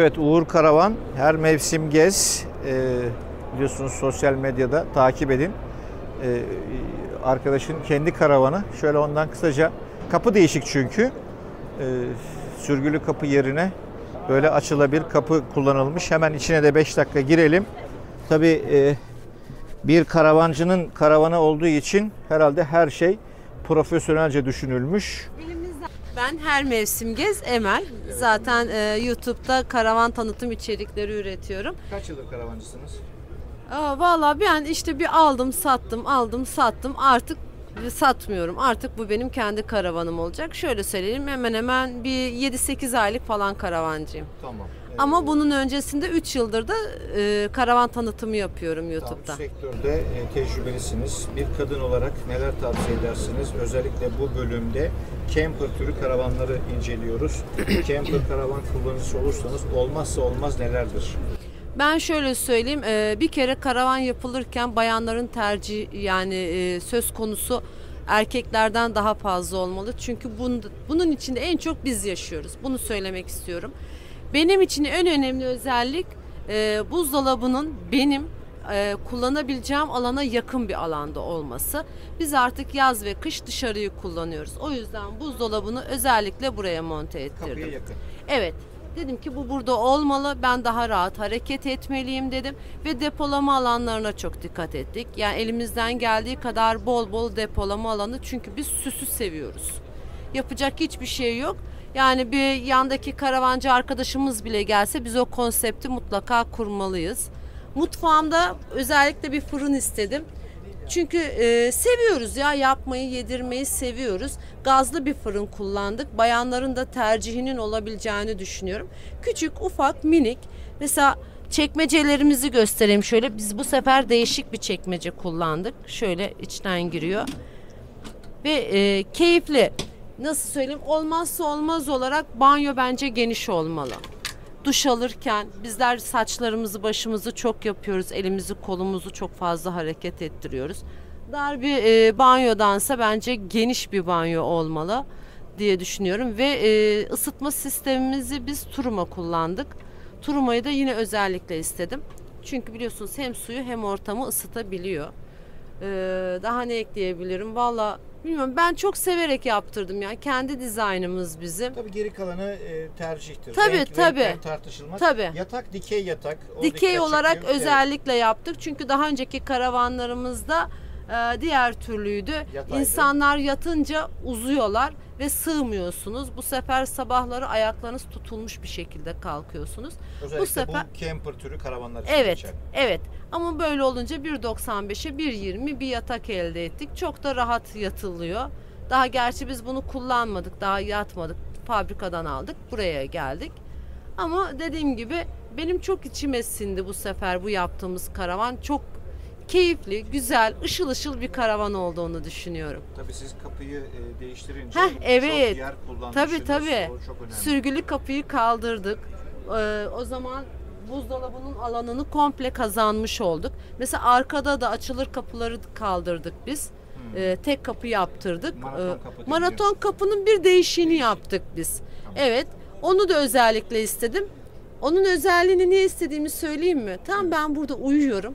Evet Uğur Karavan her mevsim gez e, biliyorsunuz sosyal medyada takip edin. E, arkadaşın kendi karavanı. Şöyle ondan kısaca kapı değişik çünkü. E, sürgülü kapı yerine böyle açılabilir kapı kullanılmış. Hemen içine de 5 dakika girelim. Tabii e, bir karavancının karavanı olduğu için herhalde her şey profesyonelce düşünülmüş. Ben her mevsim gez Emel. Zaten e, YouTube'da karavan tanıtım içerikleri üretiyorum. Kaç yıldır karavancısınız? Aa, vallahi ben işte bir aldım sattım aldım sattım artık satmıyorum. Artık bu benim kendi karavanım olacak. Şöyle söyleyeyim hemen hemen bir 7-8 aylık falan karavancıyım. Tamam. Ama bunun öncesinde 3 yıldır da e, karavan tanıtımı yapıyorum YouTube'da. Tam sektörde e, tecrübelisiniz. Bir kadın olarak neler tavsiye edersiniz? Özellikle bu bölümde camper türü karavanları inceliyoruz. camper karavan kullanıcısı olursanız olmazsa olmaz nelerdir? Ben şöyle söyleyeyim, e, bir kere karavan yapılırken bayanların tercih yani e, söz konusu erkeklerden daha fazla olmalı. Çünkü bunun içinde en çok biz yaşıyoruz. Bunu söylemek istiyorum. Benim için en önemli özellik e, buzdolabının benim kullanabileceğim alana yakın bir alanda olması. Biz artık yaz ve kış dışarıyı kullanıyoruz. O yüzden buzdolabını özellikle buraya monte ettirdim. Kapıya yakın. Evet. Dedim ki bu burada olmalı. Ben daha rahat hareket etmeliyim dedim ve depolama alanlarına çok dikkat ettik. Yani elimizden geldiği kadar bol bol depolama alanı çünkü biz süsü seviyoruz. Yapacak hiçbir şey yok. Yani bir yandaki karavancı arkadaşımız bile gelse biz o konsepti mutlaka kurmalıyız. Mutfağımda özellikle bir fırın istedim. Çünkü e, seviyoruz ya yapmayı, yedirmeyi seviyoruz. Gazlı bir fırın kullandık. Bayanların da tercihinin olabileceğini düşünüyorum. Küçük, ufak, minik. Mesela çekmecelerimizi göstereyim şöyle. Biz bu sefer değişik bir çekmece kullandık. Şöyle içten giriyor. Ve e, keyifli. Nasıl söyleyeyim? Olmazsa olmaz olarak banyo bence geniş olmalı duş alırken bizler saçlarımızı başımızı çok yapıyoruz. Elimizi kolumuzu çok fazla hareket ettiriyoruz. Dar bir e, banyodansa bence geniş bir banyo olmalı diye düşünüyorum ve e, ısıtma sistemimizi biz Turuma kullandık. Turuma'yı da yine özellikle istedim. Çünkü biliyorsunuz hem suyu hem ortamı ısıtabiliyor. Ee, daha ne ekleyebilirim? Valla Bilmiyorum ben çok severek yaptırdım ya. Kendi dizaynımız bizim. Tabii geri kalanı e, tercihtir. Tabii Renk, tabii. tartışılmaz. Tabii. Yatak dikey yatak. Dikey olarak çekiyor. özellikle evet. yaptık. Çünkü daha önceki karavanlarımızda e, diğer türlüydü. Yataydı. İnsanlar yatınca uzuyorlar ve sığmıyorsunuz. Bu sefer sabahları ayaklarınız tutulmuş bir şekilde kalkıyorsunuz. Özellikle bu sefer bu camper türü karavanlar için Evet, geçerli. evet. Ama böyle olunca 1.95'e 1.20 bir yatak elde ettik. Çok da rahat yatılıyor. Daha gerçi biz bunu kullanmadık, daha yatmadık. Fabrikadan aldık, buraya geldik. Ama dediğim gibi benim çok içime sindi bu sefer bu yaptığımız karavan. Çok keyifli, güzel, ışıl ışıl bir karavan olduğunu düşünüyorum. Tabii siz kapıyı e, değiştirince Heh, evet. çok yer kullanmışsınız. Tabii tabii. O çok önemli. Sürgülü kapıyı kaldırdık. Ee, o zaman buzdolabının alanını komple kazanmış olduk. Mesela arkada da açılır kapıları kaldırdık biz. Hmm. Ee, tek kapı yaptırdık. Maraton, ee, kapı maraton kapının bir değişini yaptık biz. Tamam. Evet. Onu da özellikle istedim. Onun özelliğini niye istediğimi söyleyeyim mi? Tam ben burada uyuyorum.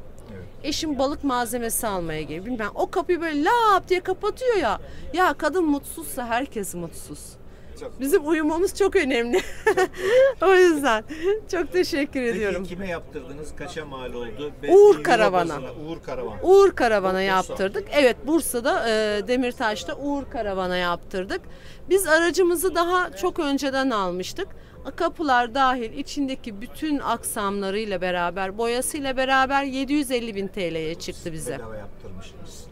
Eşim balık malzemesi almaya geliyor. Bilmem o kapıyı böyle lap diye kapatıyor ya. Ya kadın mutsuzsa herkes mutsuz. Bizim uyumamız çok önemli. o yüzden çok teşekkür Peki ediyorum. kime yaptırdınız? Kaça mal oldu? Be- Uğur Karavana. Uğur Karavan. Uğur Karavan'a yaptırdık. Evet Bursa'da e, Demirtaş'ta Uğur Karavan'a yaptırdık. Biz aracımızı daha çok önceden almıştık. Kapılar dahil içindeki bütün aksamlarıyla beraber boyasıyla beraber 750 bin TL'ye çıktı bize. Bedava yaptırmışsınız.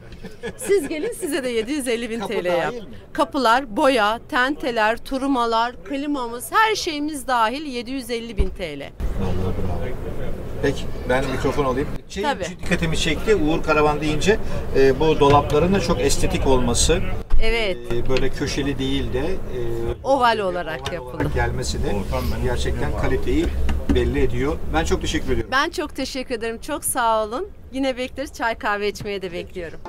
Siz gelin size de 750 bin Kapı TL yap. mi? Kapılar, boya, tenteler, turumalar, klimamız her şeyimiz dahil 750 bin TL. Vallahi bravo. Peki ben mikrofon alayım. Şey, Tabii. dikkatimi çekti Uğur Karavan deyince e, bu dolapların da çok estetik olması. Evet. E, böyle köşeli değil de e, Oval olarak oval yapıldı. olarak gelmesi de gerçekten kaliteyi belli ediyor. Ben çok teşekkür ediyorum. Ben çok teşekkür ederim. Çok sağ olun. Yine bekleriz. Çay kahve içmeye de bekliyorum.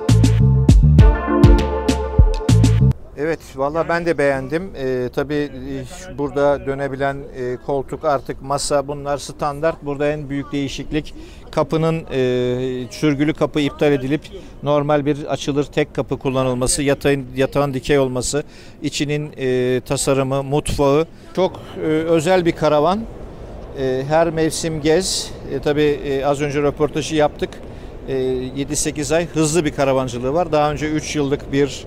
Evet, valla ben de beğendim. Ee, tabii e, burada dönebilen e, koltuk artık masa bunlar standart. Burada en büyük değişiklik kapının e, sürgülü kapı iptal edilip normal bir açılır tek kapı kullanılması, yatağın, yatağın dikey olması, içinin e, tasarımı, mutfağı. Çok e, özel bir karavan. E, her mevsim gez. E, tabii e, az önce röportajı yaptık. E, 7-8 ay hızlı bir karavancılığı var. Daha önce 3 yıllık bir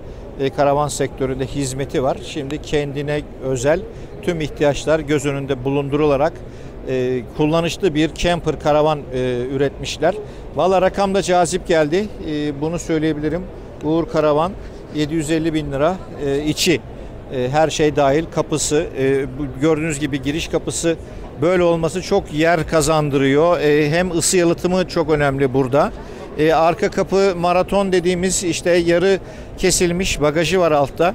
karavan sektöründe hizmeti var. Şimdi kendine özel tüm ihtiyaçlar göz önünde bulundurularak e, kullanışlı bir camper karavan e, üretmişler. Valla rakam da cazip geldi. E, bunu söyleyebilirim. Uğur Karavan 750 bin lira e, içi e, her şey dahil kapısı e, gördüğünüz gibi giriş kapısı böyle olması çok yer kazandırıyor. E, hem ısı yalıtımı çok önemli burada. E, arka kapı maraton dediğimiz işte yarı kesilmiş bagajı var altta.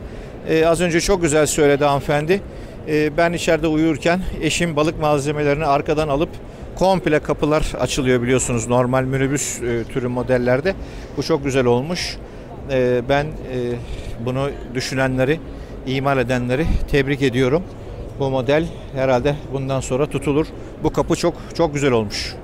E, az önce çok güzel söyledi hanımefendi. E, ben içeride uyurken eşim balık malzemelerini arkadan alıp komple kapılar açılıyor biliyorsunuz normal minibüs e, türü modellerde. Bu çok güzel olmuş. E, ben e, bunu düşünenleri, imal edenleri tebrik ediyorum. Bu model herhalde bundan sonra tutulur. Bu kapı çok çok güzel olmuş.